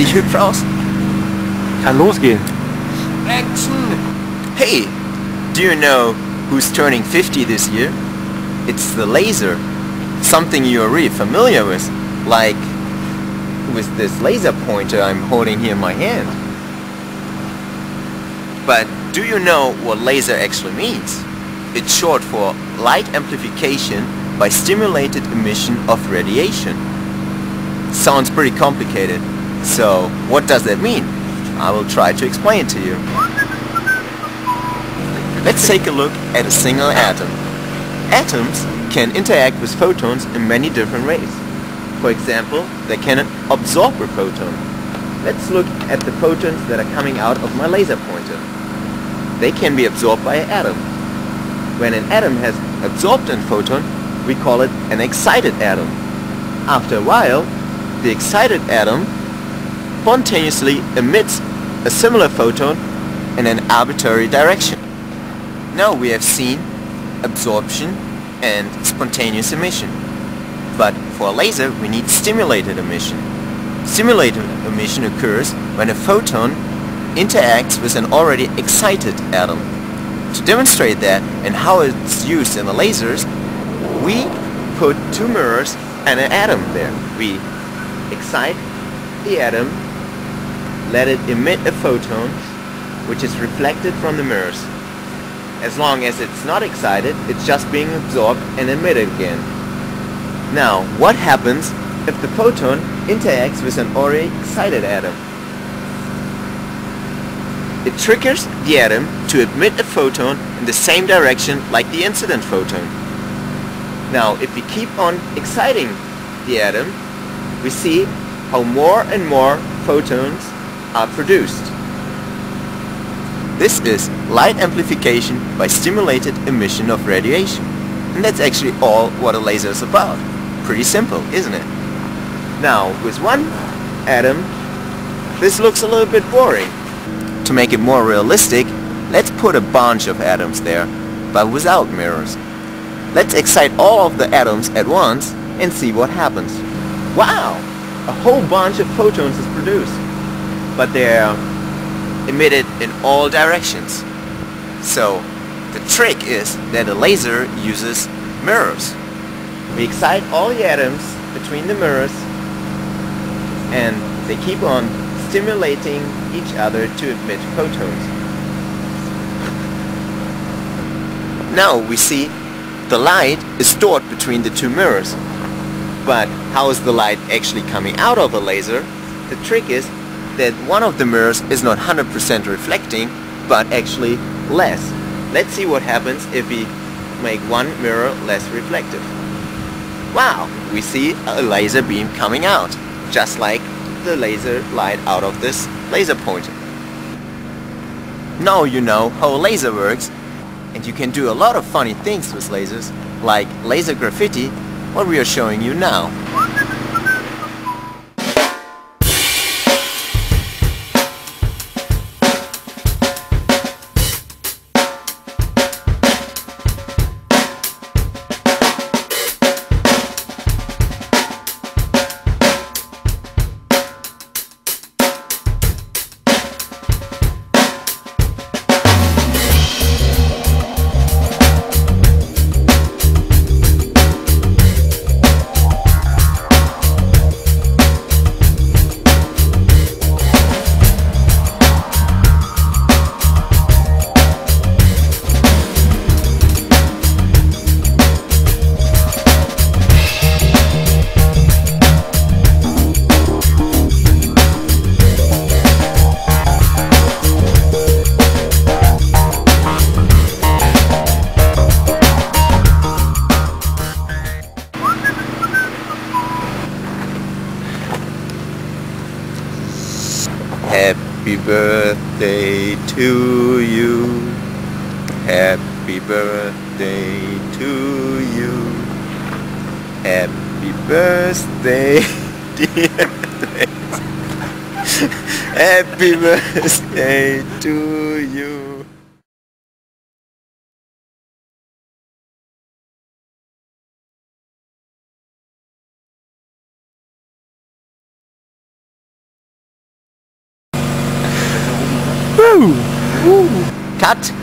Sieht hübsch aus. Kann losgehen. Action! Hey, do you know who's turning 50 this year? It's the laser. Something you're really familiar with. Like with this laser pointer I'm holding here in my hand. But do you know what laser actually means? It's short for light amplification by stimulated emission of radiation. Sounds pretty complicated. So what does that mean? I will try to explain to you. Let's take a look at a single atom. Atoms can interact with photons in many different ways. For example, they can absorb a photon. Let's look at the photons that are coming out of my laser pointer. They can be absorbed by an atom. When an atom has absorbed a photon, we call it an excited atom. After a while, the excited atom spontaneously emits a similar photon in an arbitrary direction. Now we have seen absorption and spontaneous emission. But for a laser we need stimulated emission. Stimulated emission occurs when a photon interacts with an already excited atom. To demonstrate that and how it's used in the lasers, we put two mirrors and an atom there. We excite the atom, let it emit a photon, which is reflected from the mirrors. As long as it's not excited, it's just being absorbed and emitted again. Now, what happens if the photon interacts with an already excited atom? It triggers the atom to emit a photon in the same direction like the incident photon. Now, if we keep on exciting the atom, we see how more and more photons are produced. This is light amplification by stimulated emission of radiation. And that's actually all what a laser is about. Pretty simple, isn't it? Now, with one atom, this looks a little bit boring. To make it more realistic, let's put a bunch of atoms there, but without mirrors. Let's excite all of the atoms at once and see what happens. Wow! A whole bunch of photons is produced, but they're emitted in all directions. So the trick is that a laser uses mirrors. We excite all the atoms between the mirrors and they keep on stimulating each other to emit photons. Now we see the light is stored between the two mirrors. But how is the light actually coming out of the laser? The trick is that one of the mirrors is not 100% reflecting, but actually less. Let's see what happens if we make one mirror less reflective. Wow, we see a laser beam coming out, just like the laser light out of this laser pointer. Now you know how a laser works, and you can do a lot of funny things with lasers, like laser graffiti, what we are showing you now. Happy birthday to you. Happy birthday to you. Happy birthday, dear. Happy birthday to you. Uh. Cut.